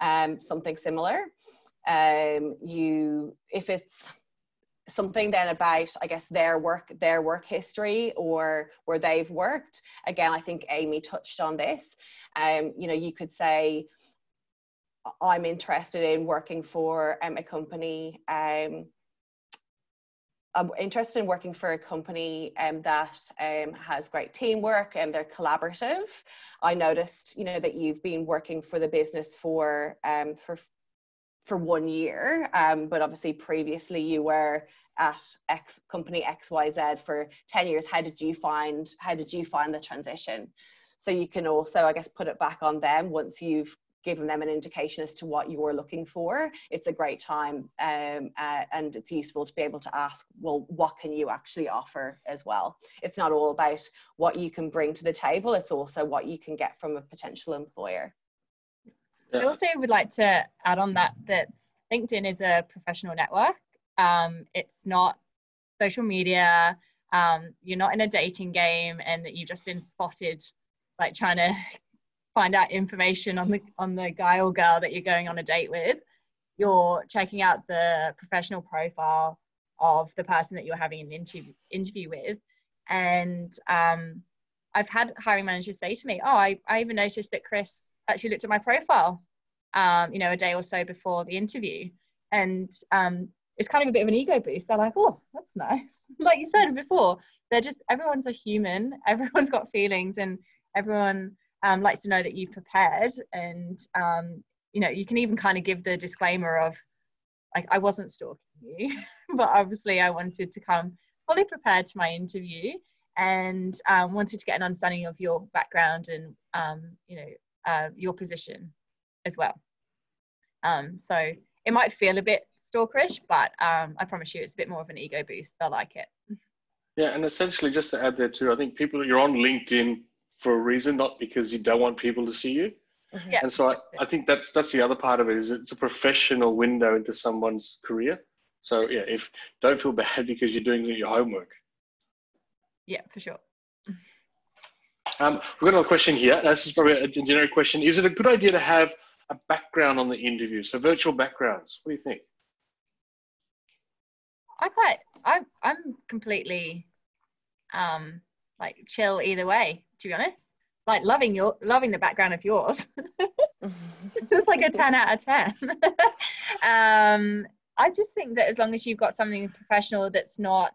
Um, something similar. Um, you, if it's something then about i guess their work their work history or where they've worked again i think aimee touched on this um, you know you could say i'm interested in working for um, a company um, I'm interested in working for a company um, that um, has great teamwork and they're collaborative. I noticed, you know, that you've been working for the business for um, for for one year, um, but obviously previously you were at X company XYZ for 10 years. How did you find how did you find the transition? So you can also, I guess, put it back on them once you've given them an indication as to what you're looking for. It's a great time um, uh, and it's useful to be able to ask, well, what can you actually offer as well? It's not all about what you can bring to the table, it's also what you can get from a potential employer. I also would like to add on that that LinkedIn is a professional network. Um, it's not social media. Um, you're not in a dating game, and that you've just been spotted, like trying to find out information on the on the guy or girl that you're going on a date with. You're checking out the professional profile of the person that you're having an interview interview with, and um, I've had hiring managers say to me, "Oh, I, I even noticed that Chris actually looked at my profile, um, you know, a day or so before the interview. And um, it's kind of a bit of an ego boost. They're like, oh, that's nice. like you said before, they're just, everyone's a human, everyone's got feelings, and everyone um, likes to know that you've prepared. And, um, you know, you can even kind of give the disclaimer of, like, I wasn't stalking you, but obviously I wanted to come fully prepared to my interview and um, wanted to get an understanding of your background and um, you know uh, your position as well. Um, so it might feel a bit stalkerish, but um, I promise you it's a bit more of an ego boost. I like it. Yeah, and essentially, just to add there too, I think people you're on LinkedIn for a reason, not because you don't want people to see you. Mm-hmm. Yeah, and so I, I think that's that's the other part of it is it's a professional window into someone's career. So yeah, if don't feel bad because you're doing your homework. Yeah, for sure. Um, we've got another question here. This is probably a generic question. Is it a good idea to have a background on the interview? So virtual backgrounds. What do you think? I quite, I, I'm completely, um, like chill either way. To be honest, like loving your, loving the background of yours. it's like a ten out of ten. um, I just think that as long as you've got something professional that's not,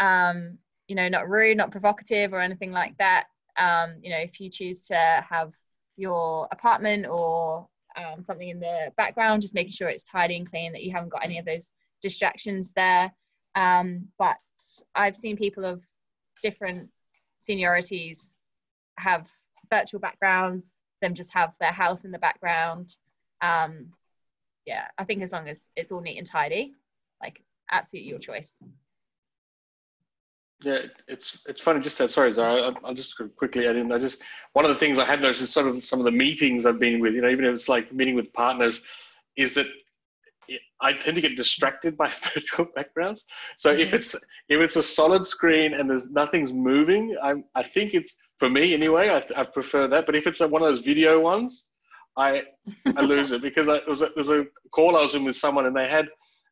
um, you know, not rude, not provocative, or anything like that, um, you know, if you choose to have your apartment or um, something in the background, just making sure it's tidy and clean, that you haven't got any of those distractions there. Um, but I've seen people of different seniorities have virtual backgrounds, them just have their house in the background. Um, yeah, I think as long as it's all neat and tidy, like absolutely your choice. Yeah, it's it's funny. Just that. Sorry, Zara. I'll just quickly add in. I just one of the things I had noticed in sort of some of the meetings I've been with. You know, even if it's like meeting with partners, is that I tend to get distracted by virtual backgrounds. So mm-hmm. if it's if it's a solid screen and there's nothing's moving, I I think it's for me anyway. I, I prefer that. But if it's a, one of those video ones, I I lose it because I, there was a, there was a call I was in with someone and they had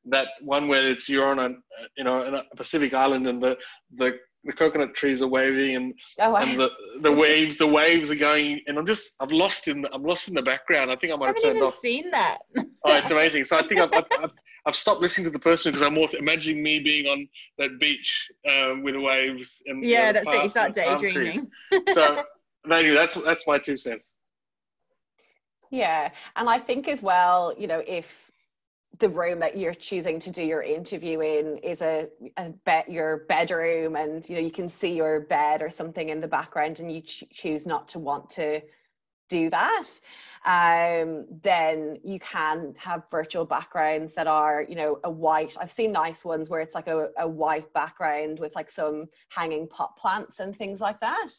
that one where it's you're on a you know a Pacific island and the the the coconut trees are waving and oh, wow. and the the waves the waves are going and I'm just I've lost in the, I'm lost in the background. I think I might have turned even off. Seen that? oh, it's amazing. So I think I've, I've, I've stopped listening to the person because I'm more imagining me being on that beach um, with the waves and yeah, you know, that's it. You start daydreaming. so anyway, that's that's my two cents. Yeah, and I think as well, you know, if the room that you're choosing to do your interview in is a, a bed your bedroom and you know you can see your bed or something in the background and you ch- choose not to want to do that. Um, then you can have virtual backgrounds that are you know a white i've seen nice ones where it's like a, a white background with like some hanging pot plants and things like that.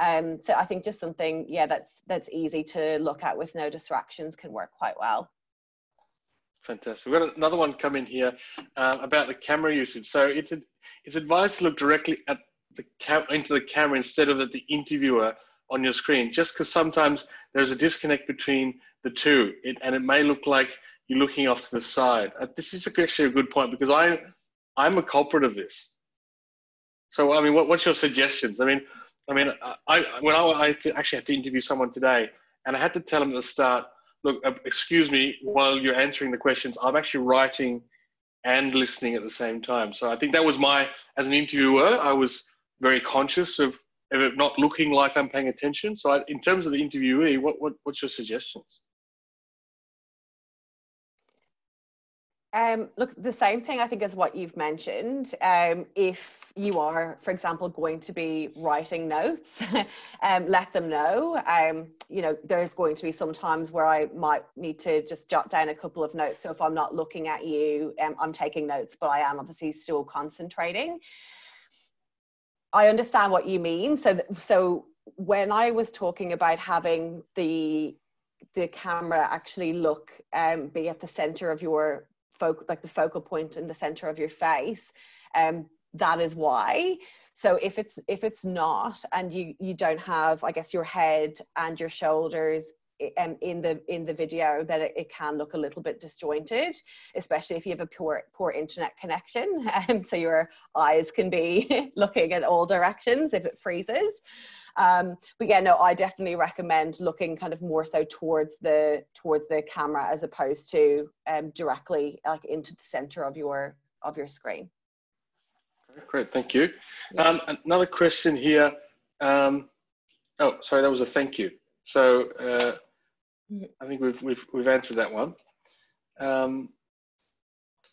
Um, so i think just something yeah that's that's easy to look at with no distractions can work quite well Fantastic. We've got another one come in here uh, about the camera usage. So it's it's advised to look directly at the cam- into the camera instead of at the interviewer on your screen, just because sometimes there's a disconnect between the two, it, and it may look like you're looking off to the side. Uh, this is actually a good point because I I'm a culprit of this. So I mean, what, what's your suggestions? I mean, I mean, I when I, I actually had to interview someone today, and I had to tell them at the start look, uh, excuse me, while you're answering the questions, I'm actually writing and listening at the same time. So I think that was my, as an interviewer, I was very conscious of, of not looking like I'm paying attention. So I, in terms of the interviewee, what, what, what's your suggestions? Um, look, the same thing I think is what you've mentioned. Um, if you are, for example, going to be writing notes, um, let them know. Um, you know, there's going to be some times where I might need to just jot down a couple of notes. So if I'm not looking at you, um, I'm taking notes, but I am obviously still concentrating. I understand what you mean. So, so when I was talking about having the the camera actually look um, be at the center of your focal like the focal point in the center of your face um that is why. So if it's if it's not and you you don't have i guess your head and your shoulders um, in the in the video that it, it, can look a little bit disjointed especially if you have a poor poor internet connection. And so your eyes can be looking at all directions if it freezes um, but yeah, no, I definitely recommend looking kind of more so towards the towards the camera as opposed to um, directly like into the center of your of your screen. Great, thank you. Yeah. Um, another question here. Um, oh, sorry, that was a thank you. So uh, mm-hmm. I think we've we've we've answered that one. Um,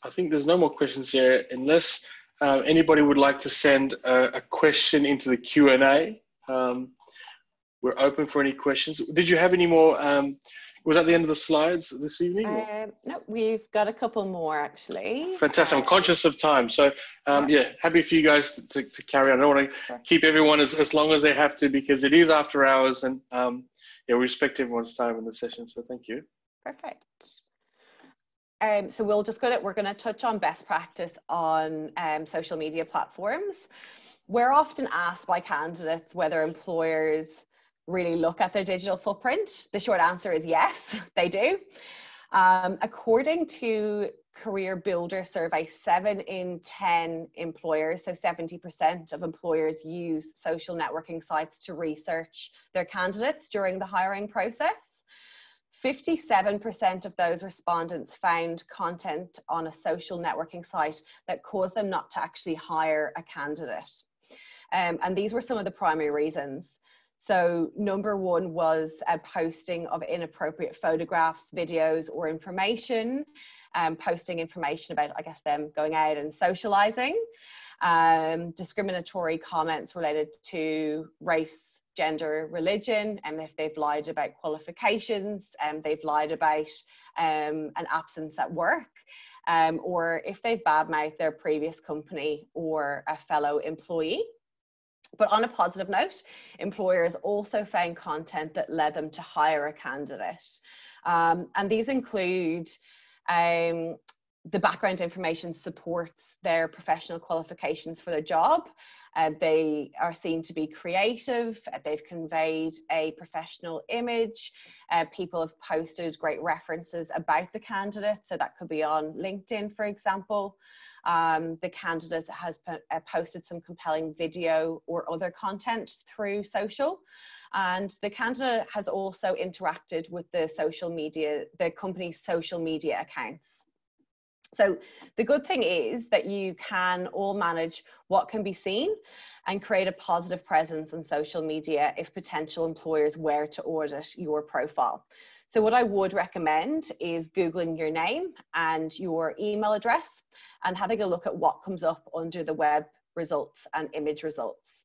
I think there's no more questions here, unless uh, anybody would like to send a, a question into the Q and A. Um, we're open for any questions. Did you have any more? Um, was that the end of the slides this evening? Uh, no, we've got a couple more actually. Fantastic. I'm uh, conscious of time. So, um, yeah, happy for you guys to, to carry on. I don't want to sure. keep everyone as, as long as they have to because it is after hours and um, yeah, we respect everyone's time in the session. So, thank you. Perfect. Um, so we'll just go to, we're going to touch on best practice on um, social media platforms we're often asked by candidates whether employers really look at their digital footprint. The short answer is yes, they do. Um, according to CareerBuilder survey, seven in 10 employers, so 70% of employers use social networking sites to research their candidates during the hiring process. 57% of those respondents found content on a social networking site that caused them not to actually hire a candidate. Um, and these were some of the primary reasons. So, number one was a posting of inappropriate photographs, videos, or information. um, posting information about, I guess, them going out and socializing. Um, discriminatory comments related to race, gender, religion, and if they've lied about qualifications, and um, they've lied about um, an absence at work, um, or if they've badmouthed their previous company or a fellow employee. But on a positive note, employers also found content that led them to hire a candidate. Um, and these include um, the background information supports their professional qualifications for their job. Uh, they are seen to be creative. They've conveyed a professional image. Uh, people have posted great references about the candidate. So that could be on LinkedIn, for example. Um, the candidate has po uh, posted some compelling video or other content through social. And the candidate has also interacted with the social media, the company's social media accounts. So the good thing is that you can all manage what can be seen and create a positive presence on social media if potential employers were to audit your profile. So what I would recommend is Googling your name and your email address and having a look at what comes up under the web results and image results.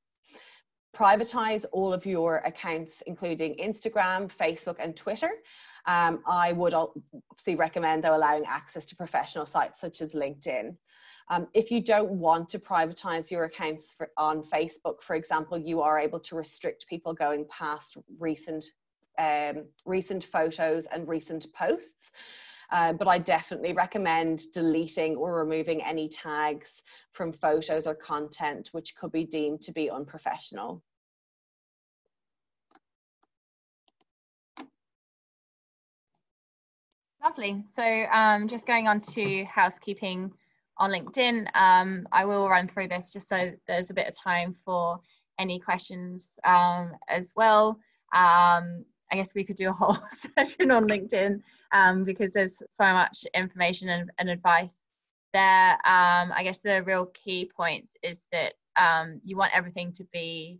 Privatize all of your accounts, including Instagram, Facebook, and Twitter, um, I would obviously recommend though allowing access to professional sites such as LinkedIn. Um, if you don't want to privatize your accounts for, on Facebook, for example, you are able to restrict people going past recent um, recent photos and recent posts. Uh, but I definitely recommend deleting or removing any tags from photos or content which could be deemed to be unprofessional. Lovely. So um, just going on to housekeeping on LinkedIn, um, I will run through this just so there's a bit of time for any questions um, as well. Um, I guess we could do a whole session on LinkedIn um, because there's so much information and, and advice there. Um, I guess the real key points is that you want everything to be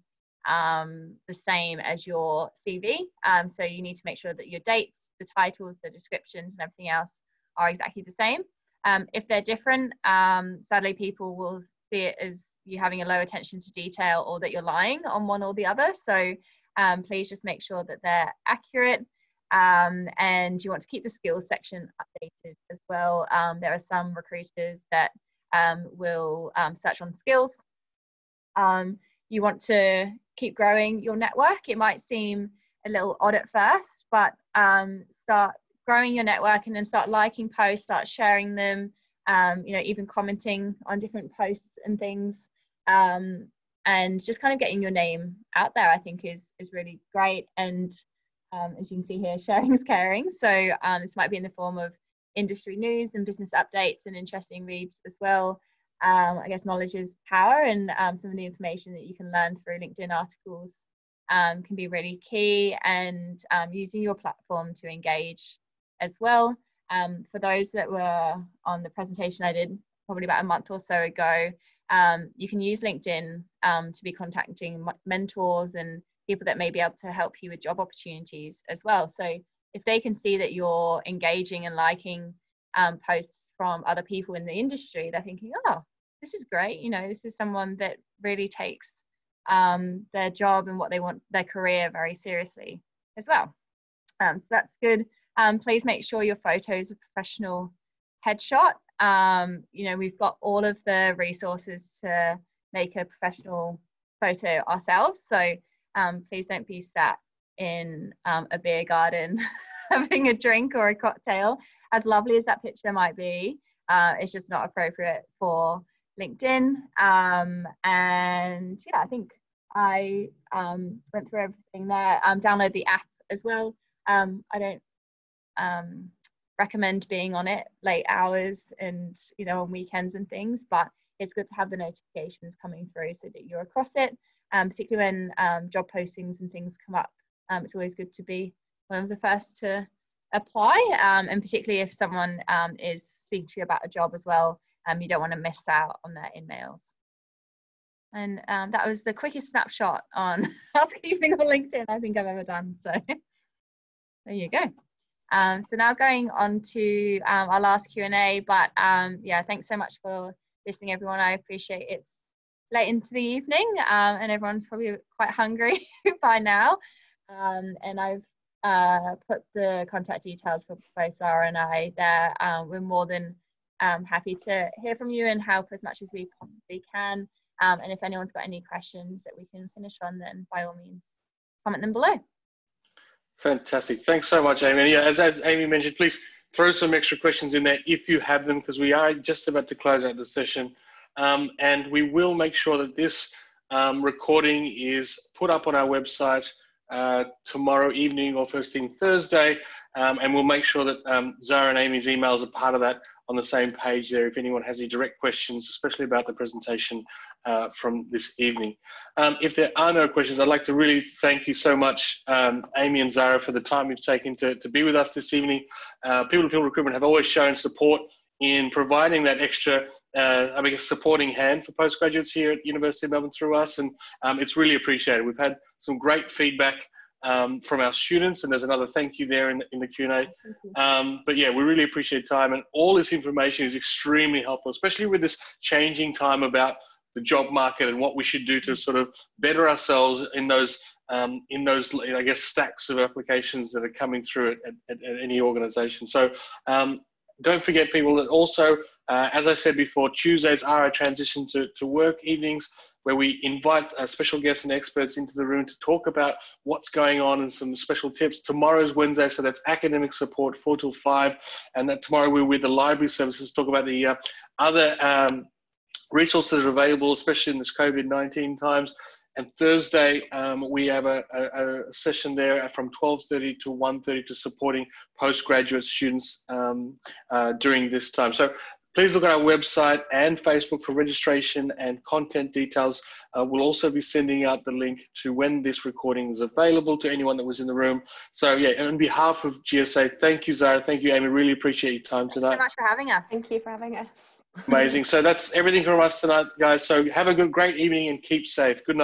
um, the same as your CV. Um, so you need to make sure that your dates the titles, the descriptions, and everything else are exactly the same. Um, if they're different, um, sadly, people will see it as you having a low attention to detail or that you're lying on one or the other. So um, please just make sure that they're accurate. Um, and you want to keep the skills section updated as well. Um, there are some recruiters that um, will search on skills. you want to keep growing your network. It might seem a little odd at first, but um, start growing your network and then start liking posts, start sharing them, um, you know, even commenting on different posts and things. Um, and just kind of getting your name out there, I think is is really great. And um, as you can see here, sharing is caring. So um, this might be in the form of industry news and business updates and interesting reads as well. Um, I guess knowledge is power, and um, some of the information that you can learn through LinkedIn articles um, can be really key and um, using your platform to engage as well. For those that were on the presentation I did probably about a month or so ago, um, you can use LinkedIn um, to be contacting mentors and people that may be able to help you with job opportunities as well. So if they can see that you're engaging and liking um, posts from other people in the industry, they're thinking, oh, this is great. You know, this is someone that really takes um, their job and what they want their career very seriously as well. Um, so that's good. Um, please make sure your photos are professional headshot. Um, you know, we've got all of the resources to make a professional photo ourselves. So um, please don't be sat in um, a beer garden having a drink or a cocktail. As lovely as that picture might be, uh, it's just not appropriate for LinkedIn. Um, and yeah, I think I um, went through everything there. Um, download the app as well. Um, I don't recommend being on it late hours and you know on weekends and things, but it's good to have the notifications coming through so that you're across it. Um, particularly when um, job postings and things come up, it's always good to be one of the first to apply. and particularly if someone is speaking to you about a job as well, and you don't want to miss out on their emails. And um, that was the quickest snapshot on housekeeping on LinkedIn I think I've ever done. So there you go. Um, so now going on to um, our last Q&A, but um, yeah, thanks so much for listening everyone. I appreciate it's late into the evening um, and everyone's probably quite hungry by now. Um, and I've uh, put the contact details for both Zara and I there. Um, we're more than happy to hear from you and help as much as we possibly can. And if anyone's got any questions that we can finish on, then by all means, comment them below. Fantastic. Thanks so much, Aimee. And yeah, as, as Aimee mentioned, please throw some extra questions in there if you have them, because we are just about to close out the session. Um, and we will make sure that this um, recording is put up on our website uh, tomorrow evening or first thing Thursday. Um, and we'll make sure that um, Zara and Aimee's emails are part of that on the same page there if anyone has any direct questions, especially about the presentation uh, from this evening. Um, if there are no questions, I'd like to really thank you so much, um, Aimee and Zara, for the time you've taken to, to be with us this evening. Uh, People to People Recruitment have always shown support in providing that extra uh, I mean, a supporting hand for postgraduates here at University of Melbourne through us, and um, it's really appreciated. We've had some great feedback um, from our students, and there's another thank you there in the, in the Q&A. Um, but yeah, we really appreciate time, and all this information is extremely helpful, especially with this changing time about the job market and what we should do to sort of better ourselves in those um, in those, I guess, stacks of applications that are coming through at, at, at any organization. So um, don't forget, people, that also, uh, as I said before, Tuesdays are a transition to, to work evenings where we invite uh, special guests and experts into the room to talk about what's going on and some special tips. Tomorrow's Wednesday, so that's academic support, 4 till 5. And that tomorrow we're with the library services talk about the uh, other um, resources are available, especially in this COVID 19 times. And Thursday, um, we have a, a, a, session there from 12.30 to 1.30 to supporting postgraduate students um, uh, during this time. So please look at our website and Facebook for registration and content details. Uh, we'll also be sending out the link to when this recording is available to anyone that was in the room. So yeah, on behalf of GSA, thank you, Zara. Thank you, Aimee. Really appreciate your time tonight. Thank you so much for having us. Thank you for having us. Amazing. So that's everything from us tonight, guys. So have a good, great evening and keep safe. Good night.